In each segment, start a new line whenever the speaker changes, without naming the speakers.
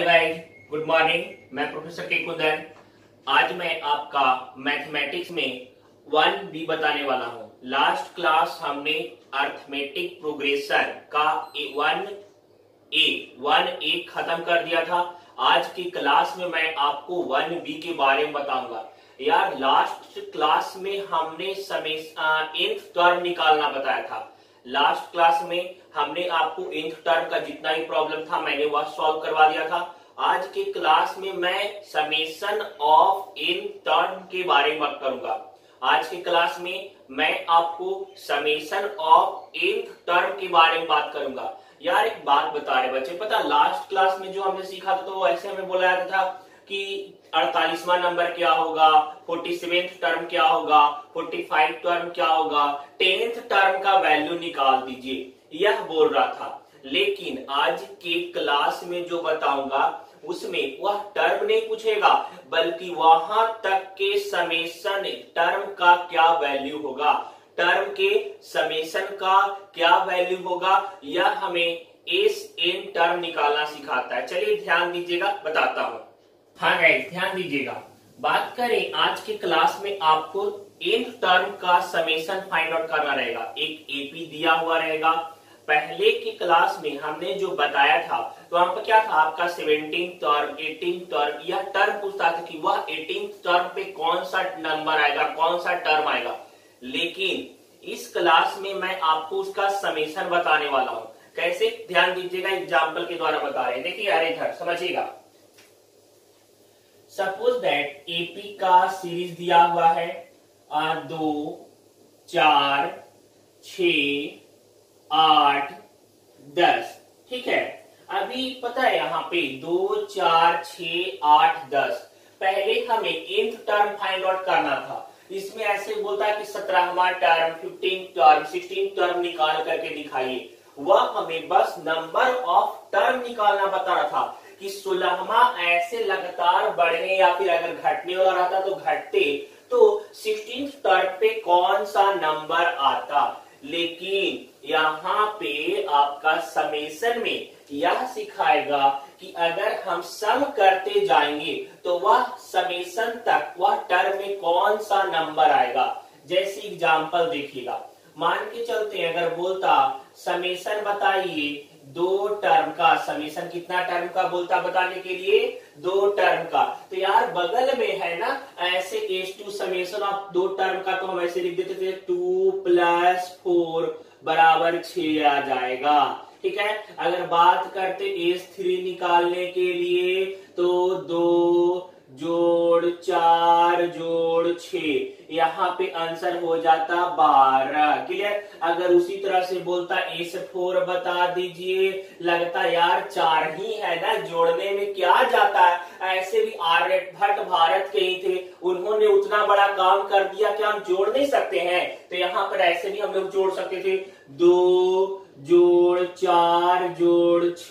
Good morning मैं professor के कुंदन आज मैं आपका मैथमेटिक्स में वन बी बताने वाला हूँ। लास्ट क्लास हमने अर्थमेटिक प्रोग्रेशन का वन ए वन ए खत्म कर दिया था। आज की क्लास में मैं आपको वन बी के बारे में बताऊँगा। यार लास्ट क्लास में हमने समय इंथ टर्म निकालना बताया था। लास्ट क्लास में हमने आपको इंथ टर्म का जितना ही प्रॉब्लम था, मैंने वह सॉल्व करवा दिया था। आज के क्लास में मैं समेशन ऑफ़ इन टर्म के बारे में बात करूँगा। आज के क्लास में मैं आपको समेशन ऑफ़ इन टर्म के बारे में बात करूँगा। यार, एक बात बता रहे बच्चे, पता लास्ट क्लास में जो हमने सीखा था तो ऐसे हमें बोला जाता था कि अड़तालीसवा नंबर क्या होगा? फोर्टी सेवेंथ टर्म क्या होगा? फोर्टी फाइव टर्म क्या होगा? टेंथ टर्म का वैल्यू निकाल दीजिए। यह बोल रहा था। लेकिन आज के क्लास में जो बताऊँगा, उसमें वह टर्म नहीं पूछेगा, बल्कि वहाँ तक के समेशन टर्म का क्या वैल्यू होगा? टर्म के समेशन का क्या वैल्यू होगा? यह हमें एस एन टर्म निकालना सिखाता है। चलिए ध्यान दीजिएगा, बताता हूँ। हाँ गाइस ध्यान दीजिएगा। बात करें, आज के क्लास में आपको एन टर्म का समेशन फाइंड आउट करना रहेगा। एक एपी दिया हुआ रहेगा। पहले की क्लास में हमने जो बताया था तो वहाँ पर क्या था? आपका सेवनटीन टर्म एटीन टर्म यह टर्म पूछता था कि वह एटीन टर्म पे कौन सा नंबर आएगा, कौन सा टर्म आएगा। लेकिन इस क्लास में मैं आपको उसका समेशन बताने वाला हूँ। कैसे? ध्यान दीजिएगा एग्ज़ाम्पल के द्वारा बता रहे हैं। देखिए, अरे इधर, समझिएगा। सपोज़ दैट एपी का सीरीज़ दिया हुआ है आ, दो चार छ आठ दस ठीक है? अभी पता है यहाँ पे दो चार छ आठ दस। पहले हमें इंथ टर्म फाइंड आउट करना था। इसमें ऐसे बोलता कि सत्रहवा term fifteen term sixteen term निकाल करके दिखाइए। वह हमें बस नंबर ऑफ़ टर्म निकालना बता रहा था। कि सोलहवा ऐसे लगातार बढ़ने या फिर अगर घटने वाला रहता तो घटते तो सिक्सटीन टर्म पे कौन सा नंबर आता? लेकिन यहाँ पे आपका समेशन में यह सिखाएगा कि अगर हम सम करते जाएँगे तो वह समेशन तक, वह टर्म में कौन सा नंबर आएगा? जैसे एग्ज़ाम्पल देखिएगा। मान के चलते अगर बोलता समेशन बताइए दो टर्म का समीशन, कितना टर्म का बोलता बताने के लिए? दो टर्म का। तो यार, बगल में है ना, ऐसे एस टू समेशन ऑफ़ दो टर्म का तो हम ऐसे लिख देते थे, टू प्लस फोर बराबर छ आ जाएगा। ठीक है? अगर बात करते एस थ्री निकालने के लिए तो दो जोड़ चार, जोड़ छ यहाँ पे आंसर हो जाता बारह। क्लियर? अगर उसी तरह से बोलता, एस फोर बता दीजिए। लगता, यार, चार ही है ना, जोड़ने में क्या जाता है? ऐसे भी आर्य भट्ट भारत के ही थे। उन्होंने उतना बड़ा काम कर दिया कि हम जोड़ नहीं सकते हैं। तो यहाँ पर ऐसे भी हम लोग जोड़ सकते थे। दो जोड़ चार, जोड़ छ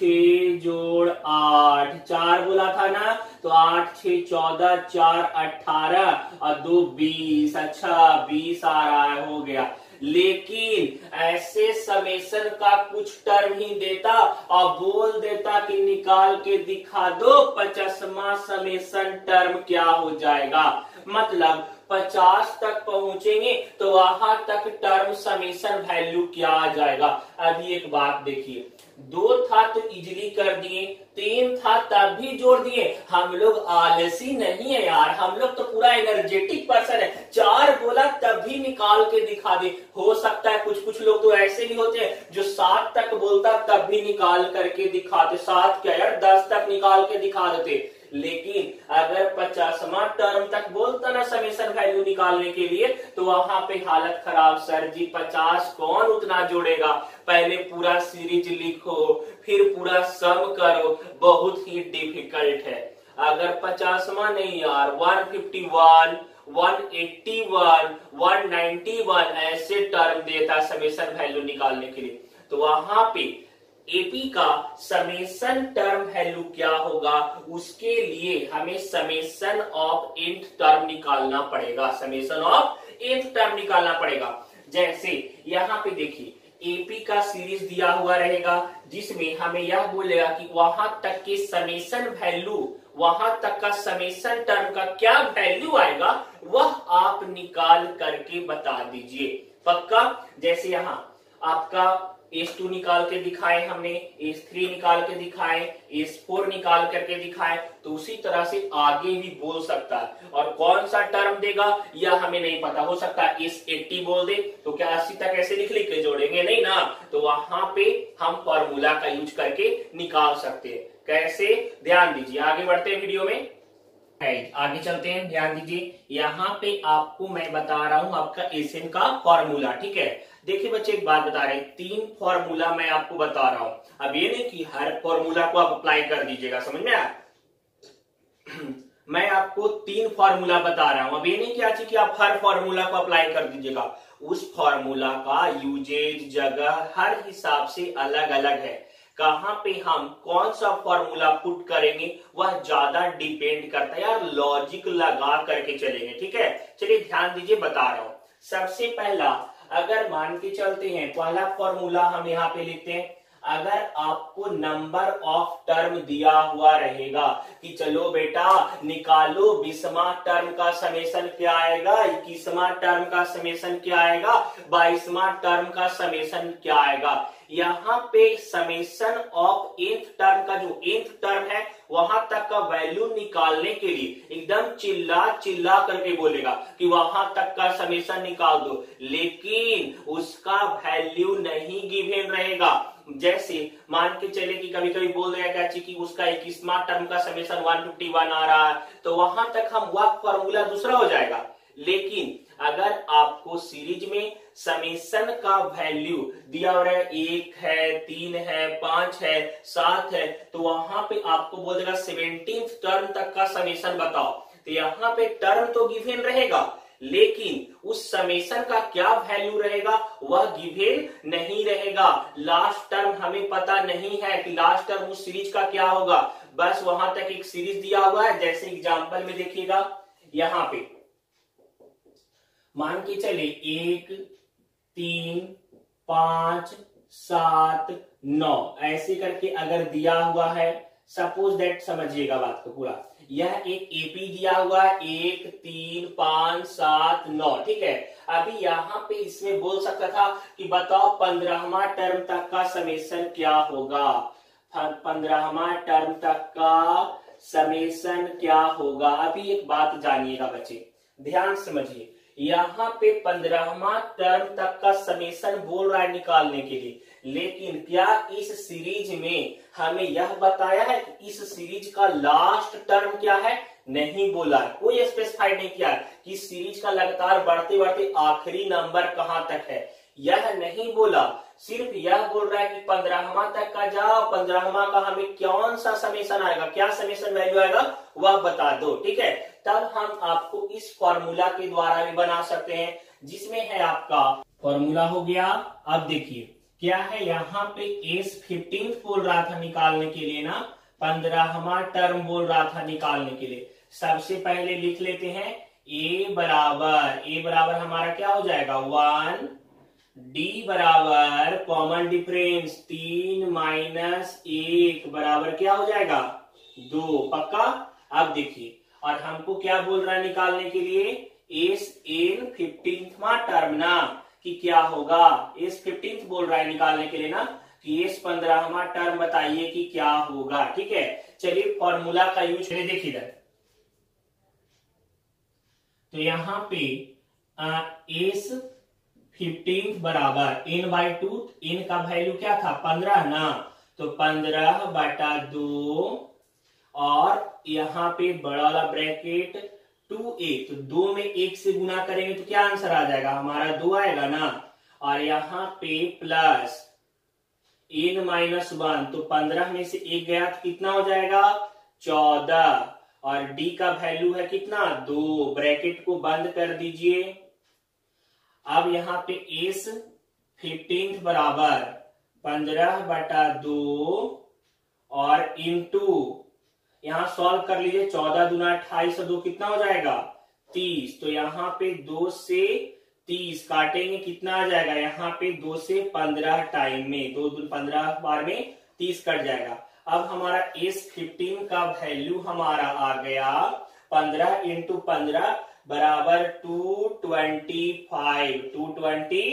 जोड़ आठ। चार बोला था ना? तो आठ छ चौदह, चार, अठारह और दो, बीस। अच्छा बीस आ रहा है, हो गया। लेकिन ऐसे समेशन का कुछ टर्म ही देता और बोल देता कि निकाल के दिखा दो, पचासवा समेशन टर्म क्या हो जाएगा? मतलब पचास तक पहुँचेंगे तो वहाँ तक टर्म समीशन वैल्यू क्या आ जाएगा? अभी एक बात देखिए। दो था तो इजली कर दिए, तीन था तब भी जोड़ दिए। हम लोग आलसी नहीं है यार, हम लोग तो पूरा एनर्जेटिक पर्सन है। चार बोला तब भी निकाल के दिखा दे। हो सकता है कुछ कुछ लोग तो ऐसे भी होते हैं जो सात तक बोलता तब भी निकाल करके दिखाते सात क्या यार, दस तक निकाल के दिखा देते। लेकिन अगर पचासवा टर्म तक बोलता ना समेशन वैल्यू निकालने के लिए तो वहाँ पे हालत खराब, सर जी। पचास कौन उतना जोड़ेगा? पहले पूरा सीरीज़ लिखो, फिर पूरा सम करो। बहुत ही डिफ़िकल्ट है। अगर पचासवा नहीं यार 151 181 191 ऐसे टर्म देता समेशन वैल्यू निकालने के लिए। तो वहाँ पे एपी का समेशन टर्म वैल्यू क्या होगा? उसके लिए हमें समेशन ऑफ़ इंट टर्म निकालना पड़ेगा। समेशन ऑफ़ इंट टर्म निकालना पड़ेगा। जैसे यहाँ पे देखिए एपी का सीरीज़ दिया हुआ रहेगा, जिसमें हमें यह बोलेगा कि वहाँ तक के समेशन वैल्यू वहाँ तक का समेशन टर्म का क्या वैल्यू आएगा, वह आप निकाल करके बता दीजिए। पक्का? जैसे यहाँ आपका एस टू निकाल के दिखाए हमने एस थ्री निकाल के दिखाए एस फोर निकाल करके दिखाए तो उसी तरह से आगे भी बोल सकता है। और कौन सा टर्म देगा, यह हमें नहीं पता। हो सकता एस एट्टी बोल दे तो क्या अस्सी तक ऐसे लिख लिख के जोड़ेंगे? नहीं ना। तो वहाँ पे हम फॉर्मूला का यूज़ करके निकाल सकते हैं। कैसे? ध्यान दीजिए। आगे बढ़ते हैं वीडियो में। आगे चलते हैं। ध्यान दीजिए। यहाँ पे आपको मैं बता रहा हूँ आपका एसएन का फॉर्मूला ठीक है? देखिए बच्चे, एक बात बता रहे तीन फॉर्मूला मैं आपको बता रहा हूँ। अब ये नहीं कि हर फॉर्मूला को आप अप्लाई कर दीजिएगा, समझ में आया? मैं आपको तीन फॉर्मूला बता रहा हूँ। अब ये नहीं क्या कि आप हर फॉर्मूला को अप्लाई कर दीजिएगा। उस फॉर्मूला का यूजेज जगह, हर हिसाब से अलग अलग है। कहाँ पे हम कौन सा फॉर्मूला पुट करेंगे, वह ज़्यादा डिपेंड करता है यार लॉजिक लगा करके चलेंगे, ठीक है? चलिए ध्यान दीजिए, बता रहा हूँ। सबसे पहला अगर मान के चलते हैं, पहला फॉर्मूला हम यहाँ पे लिखते हैं। अगर आपको नंबर ऑफ़ टर्म दिया हुआ रहेगा कि चलो बेटा, निकालो, बीसवा टर्म का समेशन क्या आएगा, इक्कीसवा टर्म का समेशन क्या आएगा, बाईसवा टर्म का समेशन क्या आएगा। यहाँ पे समेशन ऑफ़ एंथ टर्म का जो एंथ टर्म है, वहाँ तक का वैल्यू निकालने के लिए एकदम चिल्ला चिल्ला करके बोलेगा कि वहाँ तक का समेशन निकाल दो। लेकिन उसका वैल्यू नहीं गिवेन रहेगा। जैसे मान के चले कि कभी कभी बोल देगा क्या कि उसका इक्कीसवा टर्म का समेशन 151 आ रहा है तो वहाँ तक हम वह फॉर्मूला दूसरा हो जाएगा। लेकिन अगर आपको सीरीज़ में समेशन का वैल्यू दिया हो रहा है, एक है, तीन है, पाँच है, सात है तो वहाँ पे आपको बोल देगा सेवेंटीन टर्म तक का समेशन बताओ। तो यहाँ पे टर्म तो गिवेन रहेगा, लेकिन उस समेशन का क्या वैल्यू रहेगा, वह गिवेन नहीं रहेगा। लास्ट टर्म हमें पता नहीं है कि लास्ट टर्म उस सीरीज़ का क्या होगा। बस वहाँ तक एक सीरीज़ दिया हुआ है, जैसे एग्जांपल में देखिएगा, यहाँ पे। मान के चले एक तीन, पाँच, सात, नौ। ऐसे करके अगर दिया हुआ है सपोज़ दैट समझिएगा बात को पूरा। यह एक एपी दिया हुआ है, एक, तीन, पाँच, सात, नौ। ठीक है? अभी यहाँ पे इसमें बोल सकता था कि बताओ पंद्रहवा टर्म तक का समेशन क्या होगा? पंद्रहवा टर्म तक का समेशन क्या होगा? अभी एक बात जानिएगा बच्चे। ध्यान समझिए। यहाँ पे पंद्रहवा टर्म तक का समेशन बोल रहा है निकालने के लिए। लेकिन क्या इस सीरीज़ में हमें यह बताया है कि इस सीरीज़ का लास्ट टर्म क्या है? नहीं बोला है। कोई स्पेसिफाइड नहीं किया कि सीरीज़ का लगातार बढ़ते बढ़ते आखिरी नंबर कहाँ तक है। यह नहीं बोला। सिर्फ़ यह बोल रहा है कि पंद्रहवा तक का जाओ। पंद्रहवा का हमें कौन सा समेशन आएगा? क्या समेशन वैल्यू आएगा? वह बता दो। ठीक है? तब हम आपको इस फॉर्मूला के द्वारा भी बना सकते हैं, जिसमें है आपका फॉर्मूला हो गया। अब देखिए, क्या है यहाँ पे एस फिफ्टीन बोल रहा था निकालने के लिए ना? पंद्रहवा टर्म बोल रहा था निकालने के लिए। सबसे पहले लिख लेते हैं ए बराबर ए बराबर हमारा क्या हो जाएगा? वन डी बराबर कॉमन डिफरेंस तीन माइनस एक बराबर क्या हो जाएगा? दो, पक्का? अब देखिए और हमको क्या बोल रहा है निकालने के लिए? एस एन फिफ्टींथवा टर्म ना कि क्या होगा? एस फिफ्टींथ बोल रहा है निकालने के लिए ना? कि एस पंद्रहवा टर्म बताइए कि क्या होगा, ठीक है? चलिए फॉर्मूला का यूज़ करें देखिए तो यहाँ पे एस फिफ्टीन बराबर एन बाई टू एन का वैल्यू क्या था? पंद्रह ना? तो पंद्रह बटा दो और यहाँ पे बड़ा वाला ब्रैकेट टू ए तो दो में एक से गुना करेंगे तो क्या आंसर आ जाएगा? हमारा दो आएगा ना? और यहाँ पे प्लस एन माइनस वन तो पंद्रह में से एक गया तो कितना हो जाएगा? चौदह। और डी का वैल्यू है कितना? दो। ब्रैकेट को बंद कर दीजिए। अब यहाँ पे एस फिफ्टींथ बराबर, पंद्रह बटा दो और इंटू यहाँ सॉल्व कर लीजिए चौदह दुना अट्ठाईस, दो कितना हो जाएगा? तीस। तो यहाँ पे दो से तीस काटेंगे, कितना आ जाएगा? यहाँ पे दो से पंद्रह टाइम में, दो दो, पंद्रह बार में तीस कट जाएगा। अब हमारा एस फिफ्टीन का वैल्यू हमारा आ गया पंद्रह इंटू पंद्रह बराबर two twenty five two twenty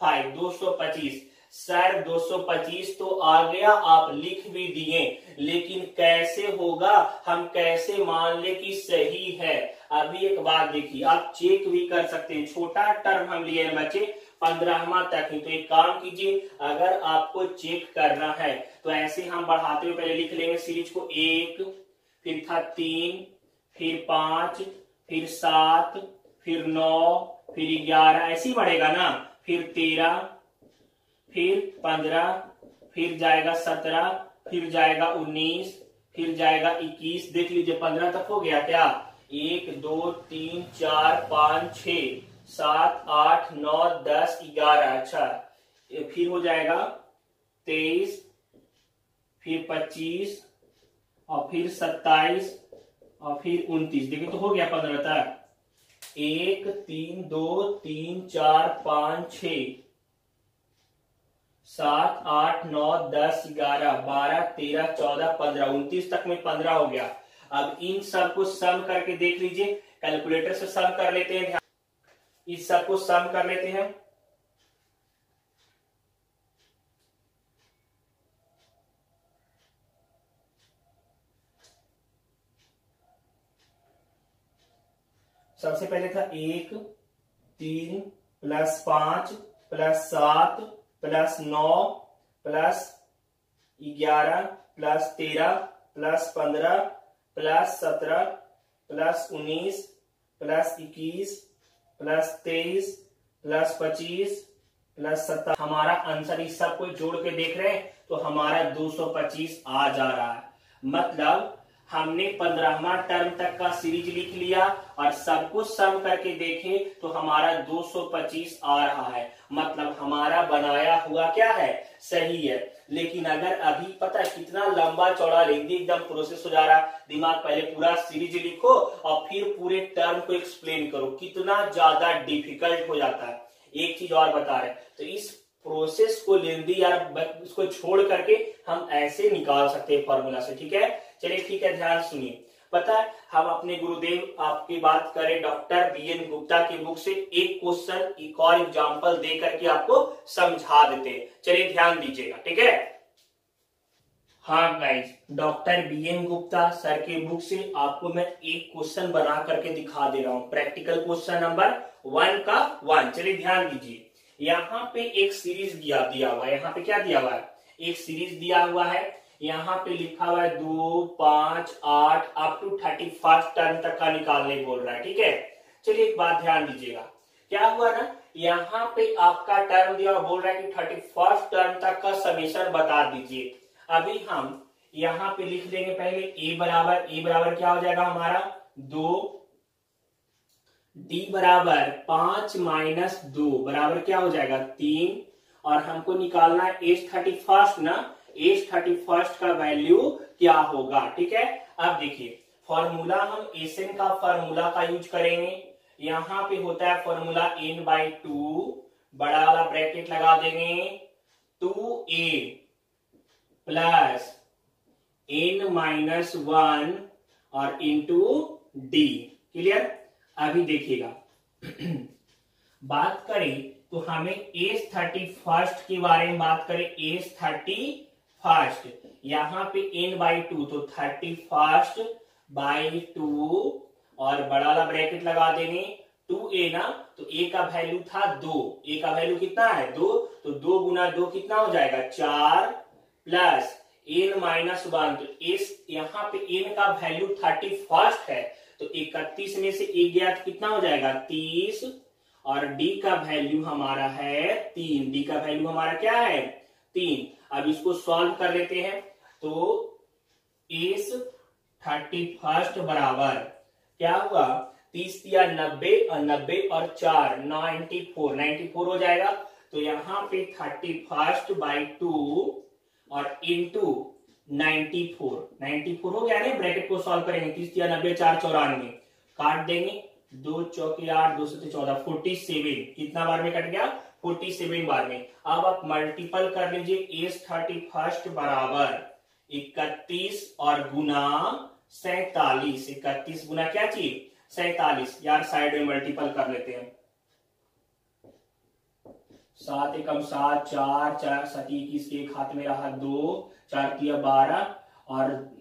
five दो सौ पच्चीस। सर 225 तो आ गया, आप लिख भी दिए। लेकिन कैसे होगा? हम कैसे मान ले कि सही है? अभी एक बात देखिए, आप चेक भी कर सकते हैं। छोटा टर्म हम लिए बच्चे, पंद्रहवा तक ही। तो एक काम कीजिए, अगर आपको चेक करना है तो ऐसे हम बढ़ाते हुए पहले लिख लेंगे सीरीज़ को। एक, फिर था तीन, फिर पाँच, फिर सात, फिर नौ, फिर ग्यारह। ऐसे ही बढ़ेगा ना? फिर तेरह, फिर पंद्रह, फिर जाएगा सत्रह फिर जाएगा उन्नीस, फिर जाएगा इक्कीस। देख लीजिए, पंद्रह तक हो गया क्या? एक, दो, तीन, चार, पाँच छ सात, आठ, नौ, दस, ग्यारह। अच्छा फिर हो जाएगा तेईस, फिर पच्चीस, और फिर सत्ताईस, और फिर उनतीस। देखिए तो हो गया पंद्रह तक। एक, तीन, दो, तीन, चार, पाँच छ सात, आठ, नौ, दस, ग्यारह, बारह, तेरह, चौदह, पंद्रह, उनतीस तक में पंद्रह हो गया। अब इन सबको सम करके देख लीजिए। कैलकुलेटर से सम कर लेते हैं इस सबको सम कर लेते हैं। सबसे पहले था एक, तीन प्लस पाँच प्लस सात प्लस नौ, प्लस ग्यारह, प्लस तेरह, प्लस पंद्रह, प्लस सत्रह, प्लस उन्नीस, प्लस इक्कीस, प्लस तेईस, प्लस पच्चीस, प्लस सत्तर हमारा आंसर इस सबको जोड़ के देख रहे हैं तो हमारा 225 आ जा रहा है। मतलब हमने पंद्रहवा टर्म तक का सीरीज़ लिख लिया और सब कुछ सम करके देखे तो हमारा 225 आ रहा है। मतलब हमारा बनाया हुआ क्या है? सही है। लेकिन अगर अभी पता है कितना लंबा चौड़ा लेंदी एकदम प्रोसेस हो जा रहा, दिमाग पहले पूरा सीरीज़ लिखो और फिर पूरे टर्म को एक्सप्लेन करो। कितना ज़्यादा डिफ़िकल्ट हो जाता है। एक चीज़ और बता रहे तो इस प्रोसेस को लेंदी यार उसको छोड़ करके हम ऐसे निकाल सकते हैं फॉर्मूला से, ठीक है? चलिए ठीक है, ध्यान सुनिए। पता है, हम अपने गुरुदेव आपकी बात करें, डॉक्टर बी एन गुप्ता की बुक से एक क्वेश्चन, एक और एग्ज़ाम्पल दे करके आपको समझा देते हैं। चलिए ध्यान दीजिएगा, ठीक है? हाँ guys doctor B N Gupta sir के बुक से आपको मैं एक क्वेश्चन बना करके दिखा दे रहा हूँ। प्रैक्टिकल क्वेश्चन नंबर वन का वन चलिए ध्यान दीजिए। यहाँ पे एक सीरीज़ दिया दिया हुआ है। यहाँ पे क्या दिया हुआ है? एक सीरीज़ दिया हुआ है। यहाँ पे लिखा हुआ है दो, पाँच, आठ up to thirty first term तक का निकालने बोल रहा है, ठीक है? चलिए एक बात ध्यान दीजिएगा। क्या हुआ ना, यहाँ पे आपका टर्म दिया बोल रहा है कि थर्टी फ़र्स्ट टर्म तक का समीशन बता दीजिए। अभी हम यहाँ पे लिख देंगे पहले ए बराबर ए बराबर क्या हो जाएगा हमारा? दो डी बराबर पाँच माइनस दो, बराबर क्या हो जाएगा? तीन। और हमको निकालना है एज थर्टी फ़र्स्ट ना एज थर्टी फ़र्स्ट का वैल्यू क्या होगा? ठीक है? अब देखिए फॉर्मूला हम एस एन का फॉर्मूला का यूज़ करेंगे। यहाँ पे होता है फॉर्मूला एन बाई टू बड़ा वाला ब्रैकेट लगा देंगे। Two A plus N minus one और इंटू डी क्लियर अभी देखिएगा। बात करें तो हमें एज थर्टी फ़र्स्ट के बारे में बात करें। एज थर्टी फ़र्स्ट यहाँ पे एन बाई टू तो थर्टी फ़र्स्ट बाई टू और बड़ा वाला ब्रैकेट लगा देंगे टू ए ना तो ए का वैल्यू था दो। ए का वैल्यू कितना है? दो। तो दो गुना दो कितना हो जाएगा? चार प्लस एन माइनस वन तो इस, यहाँ पे एन का वैल्यू थर्टी फ़र्स्ट है। तो इकतीस में से एक गया तो कितना हो जाएगा? तीस। और डी का वैल्यू हमारा है तीन। डी का वैल्यू हमारा क्या है? तीन। अब इसको सॉल्व कर लेते हैं। तो इस थर्टी फ़र्स्ट बराबर। क्या हुआ? तीस दिया नब्बे, और नब्बे और चार नाइन्टी फोर नाइन्टी फोर हो जाएगा। तो यहाँ पे थर्टी फ़र्स्ट बाई टू और into ninety four ninety four हो गया ना? ब्रैकेट को सॉल्व करेंगे। तीस या नब्बे, चार चौरानवे। काट देंगे। दो चौके आठ, दो सौ चौदह। फोर्टी सेवन कितना बार में कट गया? फोर्टी सेवन बार में अब आप मल्टीपल कर लीजिए एस थर्टी फ़र्स्ट बराबर। इकतीस और गुना सैतालीस। इकतीस गुना क्या चाहिए? सैतालीस। यार साइड में मल्टीपल कर लेते हैं। सात एकम सात, चार चार, सती इक्कीस के हाथ में रहा दो, चार तिया बारह, और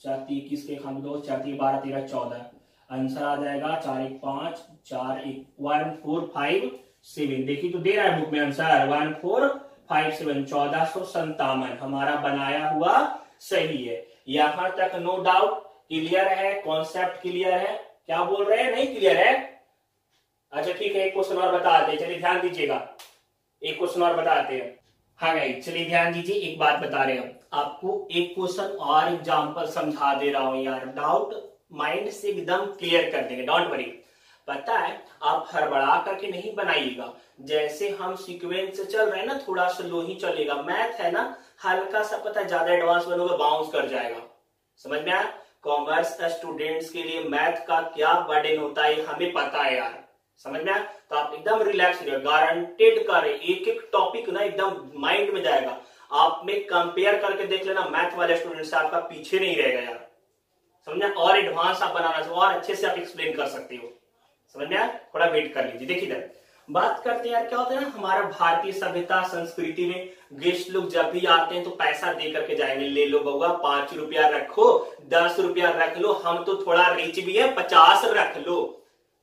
चार इक्कीस के हाथ में दो, चार तिया बारह, तेरह, चौदह। आंसर आ जाएगा चार एक पाँच, चार एक वन, फोर, फाइव सेवन देखिए तो दे रहा है बुक में answer one four five seven चौदह सौ संतावन हमारा बनाया हुआ सही है। यहाँ तक नो डाउट क्लियर है कॉन्सेप्ट क्लियर है। क्या बोल रहे हैं? नहीं क्लियर है। अच्छा ठीक है, एक क्वेश्चन और बताते देते चलिए ध्यान दीजिएगा। एक क्वेश्चन और बताते हैं। हाँ गाइस चलिए ध्यान दीजिए, एक बात बता रहे हैं आपको एक क्वेश्चन और एग्ज़ाम्पल समझा दे रहा हूँ यार। डाउट माइंड से एकदम क्लियर कर देंगे। डोंट वरी पता है, आप हड़बड़ा करके नहीं बनाइएगा। जैसे हम सीक्वेंस से चल रहे हैं ना, थोड़ा स्लो ही चलेगा। मैथ है ना, हल्का सा पता ज़्यादा एडवांस बनोगे बाउंस कर जाएगा। समझ में आया? कॉमर्स स्टूडेंट्स के लिए मैथ का क्या बर्डन होता है, हमें पता है यार। समझ में तो आप एकदम रिलैक्स रहिए गारंटेड कर एक एक टॉपिक ना एकदम माइंड में जाएगा। आप में कंपेयर करके देख लेना मैथ वाले स्टूडेंट से आपका पीछे नहीं रहेगा यार। समझना और एडवांस आप बनाना और अच्छे से आप एक्सप्लेन कर सकते हो। समझ में थोड़ा वेट कर लीजिए। देखिए बात करते हैं यार, क्या होता है ना, हमारा भारतीय सभ्यता, संस्कृति में गेस्ट लोग जब भी आते हैं तो पैसा दे करके जाएँगे। ले लो बउआ पाँच रुपया रखो, दस रुपया रख लो, हम तो थोड़ा रिच भी है, पचास रख लो।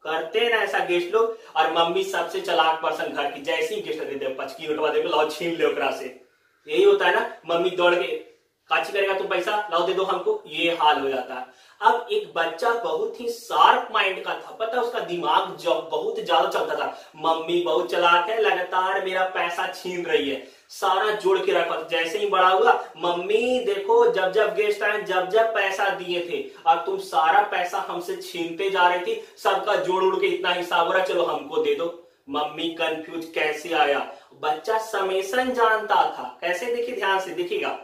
करते हैं ना ऐसा गेस्ट लोग। और मम्मी सबसे चलाक पर्सन घर की, जैसी गेस्ट दे दे पचकी उठवा दे लाओ छीन ले से। यही होता है ना, मम्मी दौड़ के काची करेगा तू पैसा, लाओ दे दो हमको, ये हाल हो जाता है। अब एक बच्चा बहुत ही शार्प माइंड का था, पता उसका दिमाग जब बहुत ज़्यादा चलता था, मम्मी बहुत चलाक है, लगातार मेरा पैसा छीन रही है, सारा जोड़ के रखा था, जैसे ही बड़ा हुआ, मम्मी देखो, जब जब गेस्ट आए, जब जब पैसा दिए थे और तुम सारा पैसा हमसे छीनते जा रही थी, सबका जोड़ उड़ के इतना हिसाब हो रहा, चलो हमको दे दो। मम्मी कंफ्यूज कैसे आया? बच्चा समेसन जानता था, कैसे? देखिए ध्यान से, देखिएगा।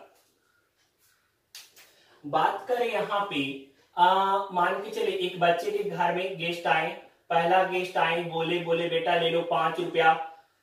बात करें यहाँ पे मान के चले, एक बच्चे के घर में गेस्ट आए, पहला गेस्ट आए, बोले बोले, बेटा ले लो पाँच रुपया।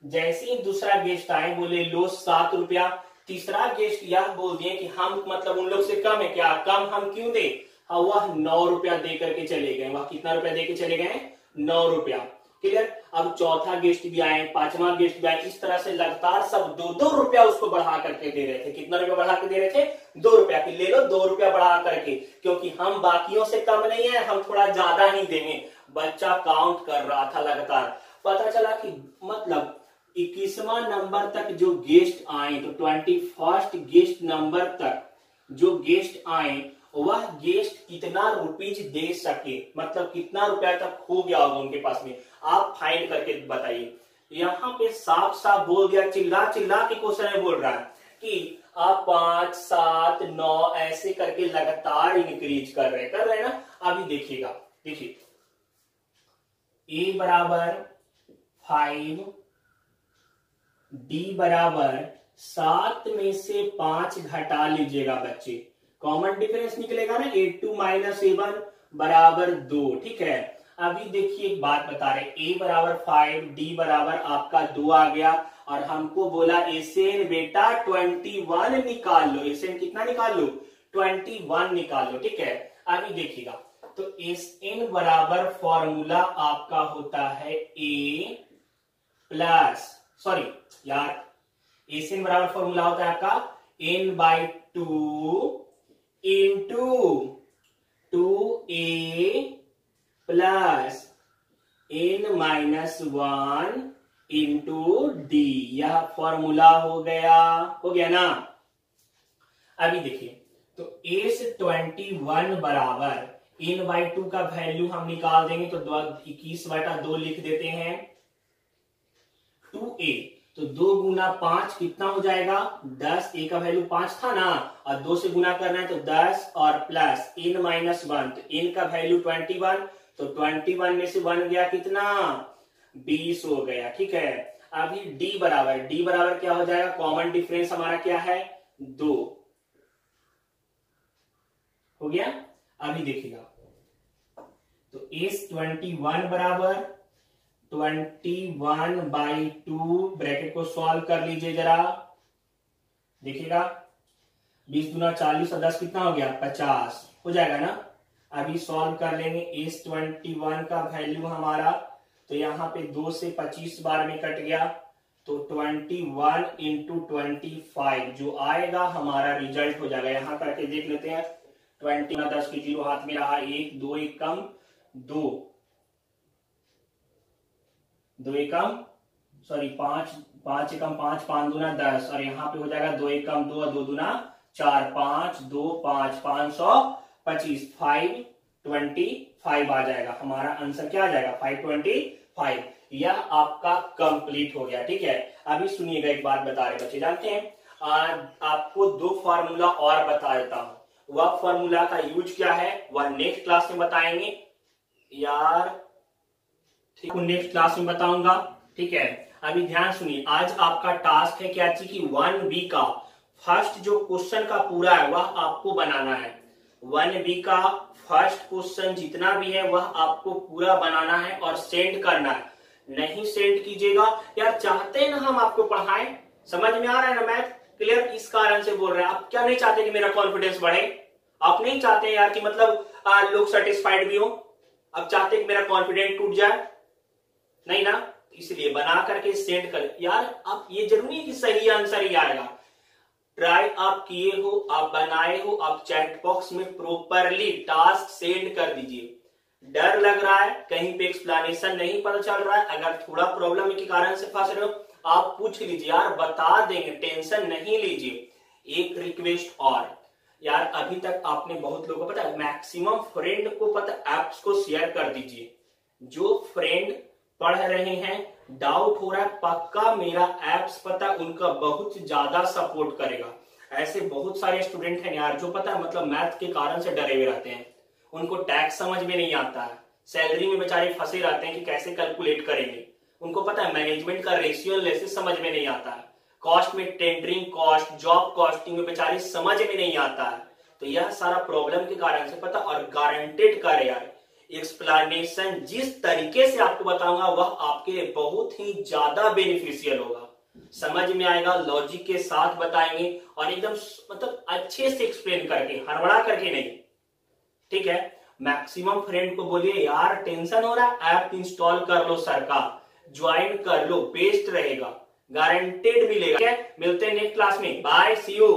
जैसे ही दूसरा गेस्ट आए, बोले, लो सात रुपया। तीसरा गेस्ट यह बोल दिए कि हम मतलब उन लोग से कम है क्या? कम हम क्यों दे? हाँ वह नौ रुपया दे करके चले गए। वह कितना रुपया दे के चले गए? नौ रुपया। क्लियर? अब चौथा गेस्ट भी आए, पांचवा गेस्ट भी आए, इस तरह से लगातार सब दो दो रुपया उसको बढ़ा करके दे रहे थे। कितना रुपया बढ़ा के दे रहे थे? दो रुपया की। ले लो दो रुपया बढ़ा करके, क्योंकि हम बाकियों से कम नहीं है, हम थोड़ा ज़्यादा ही देंगे। बच्चा काउंट कर रहा था लगातार। पता चला कि मतलब इक्कीसवा नंबर तक जो गेस्ट आए तो ट्वेंटी फ़र्स्ट गेस्ट नंबर तक जो गेस्ट आए वह गेस्ट कितना रुपीज़ दे सके? मतलब कितना रुपया तक हो गया होगा उनके पास में? आप फाइंड करके बताइए। यहाँ पे साफ़ साफ़ बोल दिया चिल्ला चिल्ला के क्वेश्चन में बोल रहा है कि आप पाँच, सात, नौ ऐसे करके लगातार इंक्रीज कर रहे कर रहे ना? अभी देखिएगा। देखिए। ए बराबर फाइव डी बराबर सात में से पाँच घटा लीजिएगा बच्चे। कॉमन डिफरेंस निकलेगा ना eight two minus A one बराबर दो, ठीक है? अभी देखिए एक बात बता रहे ए बराबर फाइव, डी बराबर आपका दो आ गया, और हमको बोला एसेन बेटा ट्वेंटी वन निकाल लो, एसेन कितना निकाल लो? ट्वेंटी वन निकाल लो, ठीक है? अभी देखिएगा तो एस एन बराबर फॉर्मूला आपका होता है ए प्लस, सॉरी, यार एस एन बराबर फॉर्मूला होता है आपका N by two into two A plus N minus one into D यह फॉर्मूला हो गया। हो गया ना? अभी देखिए। तो एस ट्वेंटी वन बराबर इन बाई टू का वैल्यू हम निकाल देंगे तो इक्कीस बटा दो लिख देते हैं। टू ए तो दो गुना पाँच कितना हो जाएगा? दस ए का वैल्यू पाँच था ना, और दो से गुना करना है तो दस और प्लस इन माइनस वन तो इन का वैल्यू ट्वेंटी वन तो ट्वेंटी वन में से बन गया कितना? बीस हो गया, ठीक है? अभी डी बराबर डी बराबर क्या हो जाएगा? कॉमन डिफरेंस हमारा क्या है? दो। हो गया? अभी देखिएगा। तो एस ट्वेंटी वन बराबर twenty one by two bracket को सॉल्व कर लीजिए जरा। देखिएगा। बीस गुना चालीस और दस कितना हो गया? पचास। हो जाएगा ना? अभी सॉल्व कर लेंगे एस ट्वेंटी वन का वैल्यू हमारा। तो यहाँ पे दो से पच्चीस बार में कट गया। तो 21 वन इंटू ट्वेंटी फाइव जो आएगा, हमारा रिज़ल्ट हो जाएगा। यहाँ करके देख लेते हैं। ट्वेंटी दस की ज़ीरो हाथ में रहा एक, दो एक कम दो। दो एकम सॉरी पाँच पाँच एकम पाँच पाँच दुना दस। और यहाँ पे हो जाएगा दो एक कम दो दो दुना चार पाँच दो पाँच पाँच सौ पच्चीस। फाइव ट्वेंटी फाइव आ जाएगा। हमारा आंसर क्या आ जाएगा? फाइव ट्वेंटी फाइव यह आपका कंप्लीट हो गया ठीक है? अभी सुनिएगा एक बात बता रहे बच्चे जानते हैं? आ, आपको दो फॉर्मूला और बता देता हूँ। वह फॉर्मूला का यूज़ क्या है? वह नेक्स्ट क्लास में बताएँगे। यार ठीक है नेक्स्ट क्लास में बताऊँगा। ठीक है? अभी ध्यान सुनिए, आज आपका टास्क है क्या चीज़ की वन बी का। फ़र्स्ट जो क्वेश्चन का पूरा है, वह आपको बनाना है। वन बी का फ़र्स्ट क्वेश्चन जितना भी है, वह आपको पूरा बनाना है और सेंड करना है। नहीं सेंड कीजिएगा। यार, चाहते हैं ना हम आपको पढ़ाएँ? समझ में आ रहा है ना मैथ क्लियर इस कारण से बोल रहे हैं। आप क्या नहीं चाहते कि मेरा कॉन्फिडेंस बढ़े? आप नहीं चाहते यार कि मतलब लोग सेटिस्फाइड भी हो? अब चाहते कि मेरा कॉन्फिडेंस टूट जाए? नहीं ना? इसलिए बना करके सेंड कर। यार, आप, ये ज़रूरी है कि सही आंसर ही आएगा। ट्राई आप किए हो, आप बनाए हो, आप चैट बॉक्स में प्रॉपरली टास्क सेंड कर दीजिए। डर लग रहा है, कहीं पे एक्सप्लेनेशन नहीं पता चल रहा है। अगर थोड़ा प्रॉब्लम के कारण से फंस रहे हो, आप पूछ लीजिए, यार, बता देंगे टेंशन नहीं लीजिए। एक रिक्वेस्ट और। यार, अभी तक आपने बहुत लोगों को पता मैक्सिमम फ्रेंड को पता एप्स को शेयर कर दीजिए। जो फ्रेंड पढ़ रहे हैं। डाउट हो रहा है, पक्का मेरा एप्स पता उनका बहुत ज़्यादा सपोर्ट करेगा। ऐसे बहुत सारे स्टूडेंट हैं यार, जो पता है मतलब मैथ के कारण से डरे हुए रहते हैं। उनको टैक्स समझ में नहीं आता है। सैलरी में बेचारे फंसे रहते हैं कि कैसे कैलकुलेट करेंगे। उनको पता है मैनेजमेंट का रेशियो लेसिस समझ में नहीं आता है। कॉस्ट में टेंडरिंग कॉस्ट जॉब कॉस्टिंग में बेचारे समझ में नहीं आता है। तो यह सारा प्रॉब्लम के कारण से पता और गारंटेड कर यार एक्सप्लेनेशन जिस तरीके से आपको बताऊँगा, वह आपके लिए बहुत ही ज़्यादा बेनिफिशियल होगा। समझ में आएगा लॉजिक के साथ बताएँगे और एकदम मतलब अच्छे से एक्सप्लेन करके, हड़बड़ा करके नहीं। ठीक है? मैक्सिमम फ्रेंड को बोलिए, यार टेंशन हो रहा है ऐप इंस्टॉल कर लो सर का ज्वाइन कर लो बेस्ट रहेगा। गारंटेड मिलेगा। मिलते हैं नेक्स्ट क्लास में। Bye see you